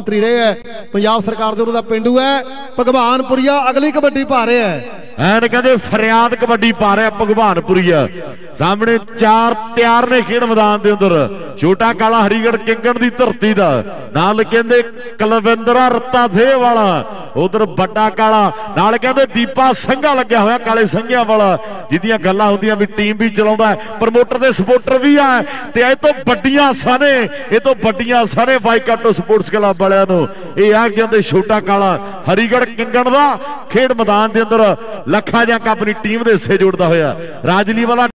ਮੰਤਰੀ ਰਹੇ ਹੈ। ਪੰਜਾਬ ਸਰਕਾਰ ਦੇ ਉਹਨਾਂ ਦਾ ਪਿੰਡੂ ਹੈ। ਭਗਵਾਨਪੁਰੀਆ ਅਗਲੀ ਕਬੱਡੀ ਪਾ ਰਿਹਾ ਹੈ। ਐਨ ਕਹਿੰਦੇ ਫਰਿਆਦ ਕਬੱਡੀ ਪਾ ਰਿਹਾ ਭਗਵਾਨਪੁਰੀਆ। ਸਾਹਮਣੇ ਚਾਰ ਤਿਆਰ ਨੇ ਖੇਡ ਮੈਦਾਨ ਦੇ ਅੰਦਰ। ਛੋਟਾ ਕਾਲਾ ਹਰੀਗੜ ਕਿੰਗਣ ਦੀ ਧਰਤੀ ਦਾ। ਨਾਲ ਕਹਿੰਦੇ ਕਲਵਿੰਦਰਾ ਰੱਤਾ ਥੇ ਵਾਲਾ ਉਧਰ ਵੱਡਾ ਕਾਲਾ, ਨਾਲ ਕਹਿੰਦੇ ਦੀਪਾ ਸੰਘਾ ਲੱਗਿਆ ਹੋਇਆ ਕਾਲੇ ਸੰਘਿਆਂ ਵਾਲਾ, ਜਿਹਦੀਆਂ ਗੱਲਾਂ ਹੁੰਦੀਆਂ ਵੀ ਟੀਮ ਵੀ ਚਲਾਉਂਦਾ ਪ੍ਰਮੋਟਰ ਦੇ ਸਪੋਰਟਰ ਵੀ ਆ। ਤੇ ਇਹ ਤੋਂ ਵੱਡੀਆਂ ਸਾਨੇ, ਇਹ ਤੋਂ ਵੱਡੀਆਂ ਸਾਰੇ ਵਾਈਕਾਟੋ ਸਪੋਰਟਸ ਕਲੱਬ ਵਾਲਿਆਂ ਨੂੰ। ਇਹ ਆ ਕਹਿੰਦੇ ਛੋਟਾ ਕਾਲਾ ਹਰੀਗੜ ਕਿੰਗਣ ਦਾ ਖੇਡ ਮੈਦਾਨ ਦੇ ਅੰਦਰ ਲੱਖਾਂ ਜਾਂ ਆਪਣੀ ਟੀਮ ਦੇ ਹਿੱਸੇ ਜੋੜਦਾ ਹੋਇਆ। ਰਾਜਲੀ ਵਾਲਾ